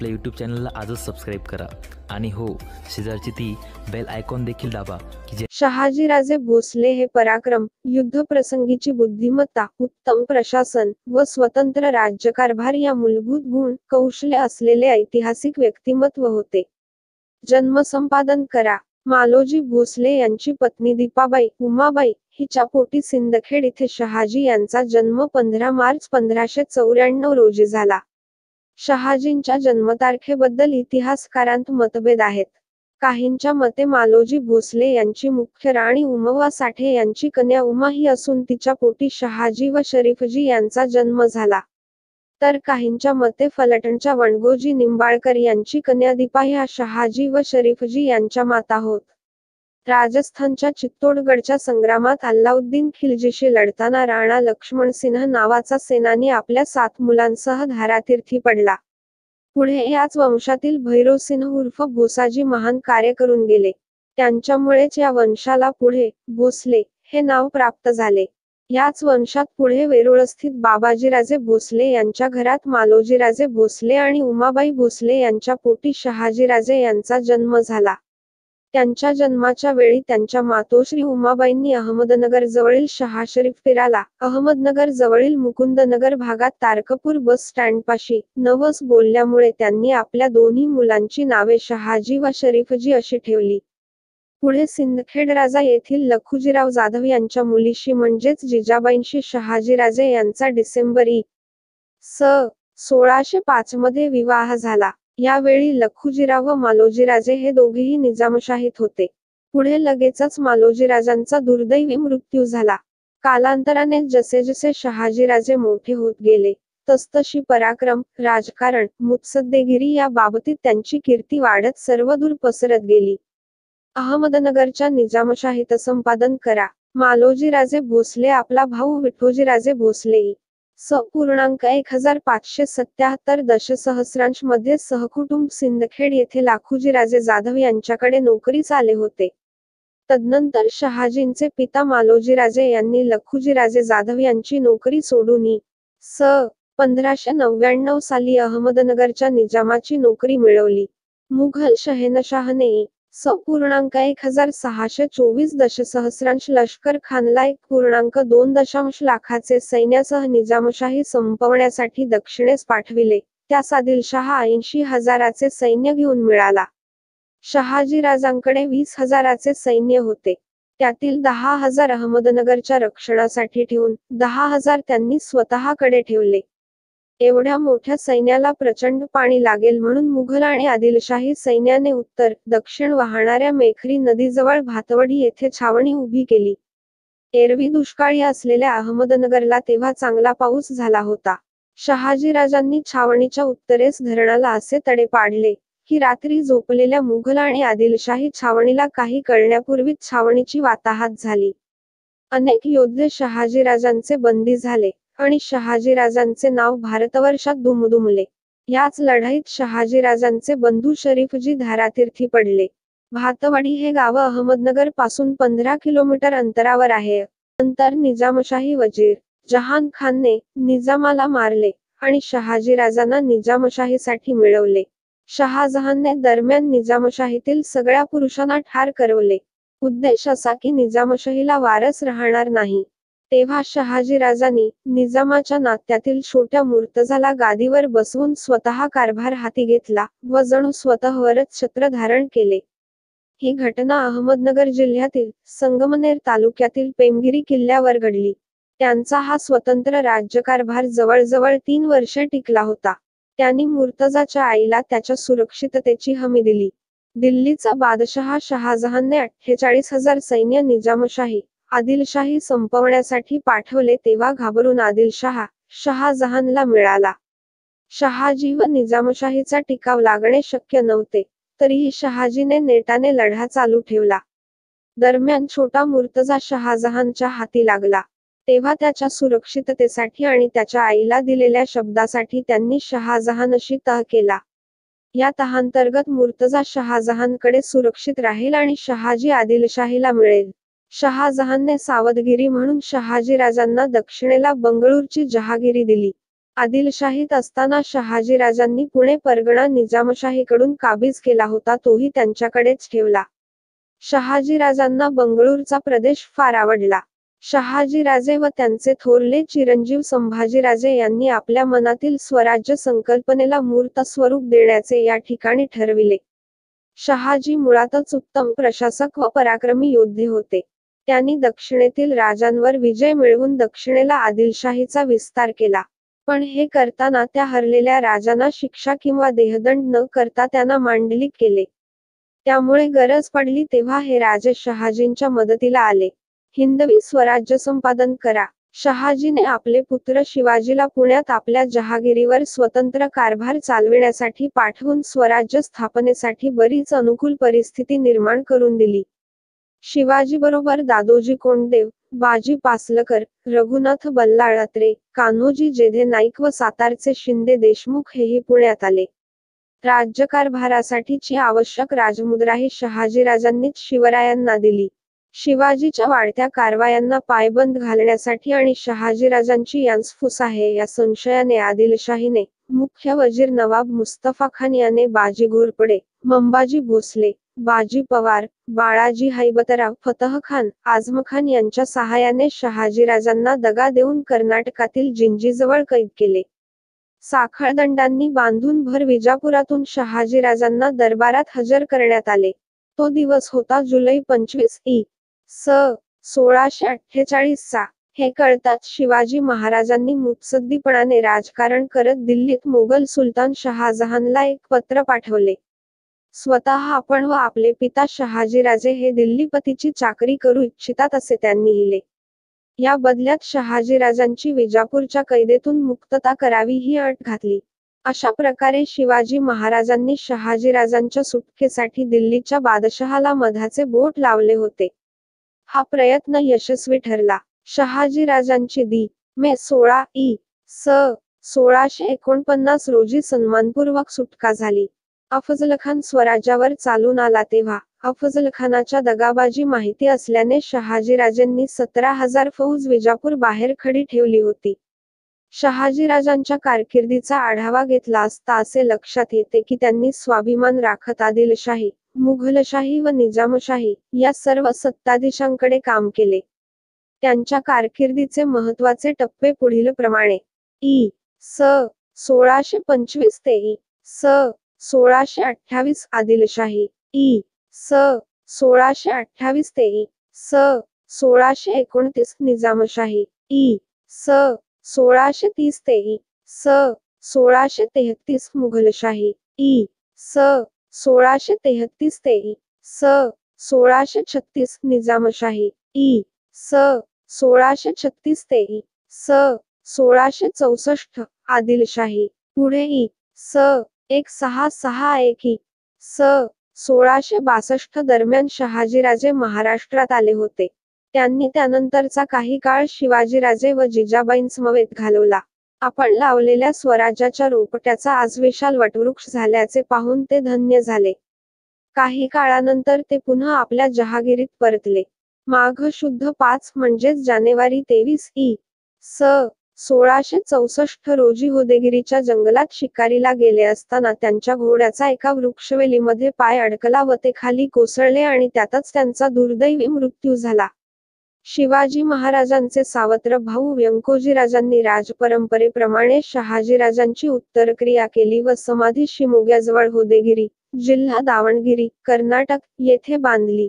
आपल्या यूट्यूब चॅनलला आजच सबस्क्राईब करा. आणि हो शेजारची ती बेल आयकॉन देखील दाबा की जे शहाजीराजे भोसले हे पराक्रम युद्धप्रसंगीची बुद्धिमत्ता उत्तम प्रशासन व स्वतंत्र राज्यकारभार या मूलभूत गुण कौशल्य असलेले ऐतिहासिक व्यक्तिमत्व होते. जन्म संपादन करा. मालोजी भोसले यांची पत्नी दीपाबाई उमाबाई हिच्या पोटी सिंदखेड इथे शहाजी यांचा जन्म पंधरा मार्च पंधराशे चौऱ्याण्णव रोजी झाला. शहाजींच्या जन्मतारखेबद्दल इतिहासकारांत मतभेद आहेत. काहींच्या मते मालोजी भोसले यांची मुख्य राणी उमवा साठे यांची कन्या उमा ही असून तिच्या पोटी शहाजी व शरीफजी यांचा जन्म झाला. तर काहींच्या मते फलटणच्या वणगोजी निंबाळकर यांची कन्या दीपा ह्या शहाजी व शरीफजी यांच्या माता होत. राजस्थानच्या चित्तोडगडच्या संग्रामात अल्लाउद्दीन खिलजीशी लढताना राणा लक्ष्मण सिंह नावाचा सेनानी आपल्या सात मुलांसह धारातीर्थी पडला. पुढे याच वंशातील भैरवसिंह उर्फ भोसाजी महान कार्य करून गेले. त्यांच्यामुळेच या वंशाला पुढे भोसले हे नाव प्राप्त झाले. याच वंशात पुढे वेरुळस्थित बाबाजीराजे भोसले यांच्या घरात मालोजीराजे भोसले आणि उमाबाई भोसले यांच्या पोटी शहाजीराजे यांचा जन्म झाला. त्यांच्या जन्माच्या वेळी त्यांच्या मातोश्री उमाबाईंनी अहमदनगर जवळील शहाशरीफ फिराला. अहमदनगर जवळील मुकुंदनगर भागात तारकपूर बस स्टँडपाशी नवस बोलल्यामुळे त्यांनी आपल्या दोन्ही मुलांची नावे शहाजी व शरीफजी अशी ठेवली. पुढे सिंदखेड राजा येथील लखुजीराव जाधव यांच्या मुलीशी म्हणजेच जिजाबाईंशी शहाजीराजे यांचा डिसेंबर इ. स. सोळाशे पाच मध्ये विवाह झाला. यावेळी लखुजीराव व मालोजीराजे हे दोघेही निजामशाहीत होते. पुढे लगेचच मालोजीराजांचा दुर्दैवी मृत्यू झाला. कालांतराने जसे जसे शहाजीराजे मोठे होत गेले तसतशी पराक्रम राजकारण मुत्सद्देगिरी या बाबतीत त्यांची कीर्ती वाढत सर्वदूर पसरत गेली. अहमदनगरच्या निजामशाहीत संपादन करा. मालोजीराजे भोसले आपला भाऊ विठोजीराजे भोसले स पूर्णांक एक हजार पाचशे सत्याहत्तर दशसहस्रांशमध्ये सहकुटुंब सिंदखेड येथे लाखुजीराजे जाधव यांच्याकडे नोकरीस आले होते. तदनंतर शहाजींचे पिता मालोजीराजे यांनी लखुजीराजे जाधव यांची नोकरी सोडून स. पंधराशे नव्याण्णव साली अहमदनगरच्या निजामाची नोकरी मिळवली. मुघल शहेनशाहने स पूर्णांक एक हजार सहाशे चोवीस दशसहस्रांश लष्कर खानला एक पूर्णांक दोन दशांश लाखाचे सैन्यासह निजामशाही संपवण्यासाठी दक्षिणेस पाठविले. त्यास आदिलशहा ऐंशी हजाराचे सैन्य घेऊन मिळाला. शहाजीराजांकडे वीस हजाराचे सैन्य होते. त्यातील दहा हजार अहमदनगरच्या रक्षणासाठी ठेवून दहा हजार त्यांनी स्वतःकडे ठेवले. एवढ्या मोठ्या सैन्याला प्रचंड पाणी लागेल म्हणून मुघल आणि आदिलशाही सैन्याने उत्तर दक्षिण वाहणाऱ्या मेखरी नदीजवळ भातवडी येथे छावणी उभी केली. एरवी दुष्काळी असलेल्या अहमदनगरला तेव्हा चांगला पाऊस झाला होता. शहाजीराजांनी छावणीच्या उत्तरेस धरणाला असे तडे पाडले की रात्री झोपलेल्या मुघल आणि आदिलशाही छावणीला काही कळण्यापूर्वीच छावणीची वाताहात झाली. अनेक योद्धे शहाजीराजांचे बंदी झाले. आणि शहाजीराजांचे नाव भारतवर्षात धुमधुमले याच लढाईत शहाजीराजांचे बंधू शरीफजी धारातीर्थी पडले. भातवाडी हे गाव अहमदनगरपासून पंधरा किलोमीटर अंतरावर आहे. नंतर निजामशाही वजीर जहान खानने निजामाला मारले आणि शहाजीराजांना निजामशाहीसाठी मिळवले. शहाजहानने दरम्यान निजामशाहीतील सगळ्या पुरुषांना ठार करवले. उद्देश असा की निजामशाहीला वारस राहणार नाही. तेव्हा शहाजीराजांनी निजामाच्या नात्यातील छोट्या मुर्तजाला गादीवर बसवून स्वतः कारभार हाती घेतला व जणू स्वतःवरच छत्र धारण केले. ही घटना अहमदनगर जिल्ह्यातील संगमनेर तालुक्यातील पेमगिरी किल्ल्यावर घडली. त्यांचा हा स्वतंत्र राज्यकारभार जवळजवळ तीन वर्षे टिकला होता. त्यांनी मुर्तजाच्या आईला त्याच्या सुरक्षिततेची हमी दिली. दिल्लीचा बादशहा शहाजहानने अठ्ठेचाळीस हजार सैन्य निजामशाही आदिलशाही संपवण्यासाठी पाठवले तेव्हा घाबरून आदिलशहा शहाजहानला मिळाला. शहाजी व निजामशाहीचा टिकाव लागणे शक्य नव्हते तरीही शहाजीने नेटाने लढा चालू ठेवला. दरम्यान छोटा मुर्तजा शहाजहानच्या हाती लागला. तेव्हा त्याच्या सुरक्षिततेसाठी आणि त्याच्या आईला दिलेल्या शब्दासाठी त्यांनी शहाजहानशी तह केला. या तहांतर्गत मुर्तजा शहाजहानकडे सुरक्षित राहील आणि शहाजी आदिलशाहीला मिळेल. शहाजहानने सावधगिरी म्हणून शहाजीराजांना दक्षिणेला बंगळूरची जहागिरी दिली. आदिलशाहीत असताना शहाजीराजांनी पुणे परगणा निजामशाहीकडून काबीज केला होता तोही त्यांच्याकडेच ठेवला. शहाजीराजांना बंगळूरचा प्रदेश फार आवडला. शहाजीराजे व त्यांचे थोरले चिरंजीव संभाजीराजे यांनी आपल्या मनातील स्वराज्य संकल्पनेला मूर्त स्वरूप देण्याचे या ठिकाणी ठरविले. शहाजी मुळातच उत्तम प्रशासक व पराक्रमी योद्धे होते. त्यांनी दक्षिणेतील राजांवर विजय मिळवून दक्षिणेला आदिलशाहीचा विस्तार केला. पण हे करताना त्या हरलेल्या राजांना शिक्षा किंवा देहदंड न करता त्यांना मांडलिक केले. त्यामुळे गरज पडली तेव्हा हे राजे शहाजींच्या मदतीला आले. हिंदवी स्वराज्य संपादन करा. शहाजीने आपले पुत्र शिवाजीला पुण्यात आपल्या जहागिरीवर स्वतंत्र कारभार चालविण्यासाठी पाठवून स्वराज्य स्थापनेसाठी बरीच अनुकूल परिस्थिती निर्माण करून दिली. शिवाजी बरोबर दादोजी कोंडदेव बाजी पासलकर रघुनाथ बल्लाळात्रे कान्होजी जेधे नाईक व सातारचे शिंदे देशमुख हेही पुण्यात आले. राज्यकारभारासाठीची आवश्यक राजमुद्राही शहाजीराजांनीच शिवरायांना दिली. शिवाजीच्या वाढत्या कारवायांना पायबंद घालण्यासाठी आणि शहाजीराजांची यांसफूस आहे या संशयाने आदिलशाहीने मुख्य वजीर नवाब मुस्तफा खान याने बाजी घोरपडे. मंबाजी भोसले बाजी पवार बाळाजी हैबतराव फतह खान आझम खान यांच्या सहाय्याने शहाजीराजांना दगा देऊन कर्नाटकातील जिंजीजवळ कैद केले. साखळदंडांनी बांधून भर विजापुरातून शहाजीराजांना दरबारात हजर करण्यात आले. तो दिवस होता जुलै पंचवीस इ स. सोळाशे अठ्ठेचाळीस चा. हे कळताच शिवाजी महाराजांनी मुत्सद्दीपणाने राजकारण करत दिल्लीत मोगल सुलतान शहाजहानला एक पत्र पाठवले. स्वतः आपण व आपले पिता शहाजीराजे हे दिल्लीपतीची चाकरी करू इच्छितात असे त्यांनी लिहिले या बदल्यात शहाजीराजांची विजापूरच्या कैदेतून मुक्तता करावी ही अट घातली. अशा प्रकारे शिवाजी महाराजांनी शहाजीराजांच्या सुटकेसाठी दिल्लीच्या बादशहाला मधाचे बोट लावले होते. हा प्रयत्न यशस्वी ठरला. शहाजीराजांची दी. मे सोळा इ स. सोळाशे एकोणपन्नास रोजी सन्मानपूर्वक सुटका झाली. अफजलखान स्वराज्यावर चालून आला तेव्हा अफजलखानाच्या दगाबाजी माहिती असल्याने शहाजीराजांनी सतरा हजार फौज विजापूर बाहेर खडी ठेवली होती. शहाजीराजांच्या कारकिर्दीचा आढावा घेतला असता असे लक्षात येते की त्यांनी स्वाभिमान राखत आदिलशाही मुघलशाही व निजामशाही या सर्व सत्ताधीशांकडे काम केले. त्यांच्या कारकिर्दीचे महत्त्वाचे टप्पे पुढील प्रमाणे इ स. सोळाशे पंचवीस ते इ स. सोळाशे अठ्ठावीस आदिलशाही. इ स. सोळाशे अठ्ठावीस ते स. सोळाशे एकोणतीस निजामशाही. इ स. सोळाशे तीस ते स. सोळाशे तेहतीस मुघलशाही. इ स. सोळाशे तेहतीस ते स. सोळाशे छत्तीस निजामशाही. इ स. सोळाशे छत्तीस ते स. सोळाशे चौसष्ट आदिलशाही. पुढे इ स. एक सहा सहा एक ही. स. सोळाशे बासष्ट दरम्यान शहाजीराजे महाराष्ट्रात आले होते. त्यांनी त्यानंतरचा काही काळ शिवाजीराजे व जिजाबाईंसमवेत घालवला. आपण लावलेल्या स्वराज्याच्या रोपट्याचा आज विशाल वटवृक्ष झाल्याचे पाहून ते धन्य झाले. काही काळानंतर ते पुन्हा आपल्या जहागिरीत परतले. माघ शुद्ध पाच म्हणजेच जानेवारी तेवीस इ स. सोळाशे चौसष्ट रोजी होदेगिरीच्या जंगलात शिकारीला गेले असताना त्यांच्या घोड्याचा एका वृक्षवेलीमध्ये पाय अडकला व ते खाली कोसळले आणि त्यातच त्यांचा दुर्दैवी मृत्यू झाला. शिवाजी महाराजांचे सावत्र भाऊ व्यंकोजीराजांनी राजपरंपरेप्रमाणे शहाजीराजांची उत्तरक्रिया केली व समाधी शिमोग्याजवळ होदेगिरी जिल्हा दावणगिरी कर्नाटक येथे बांधली.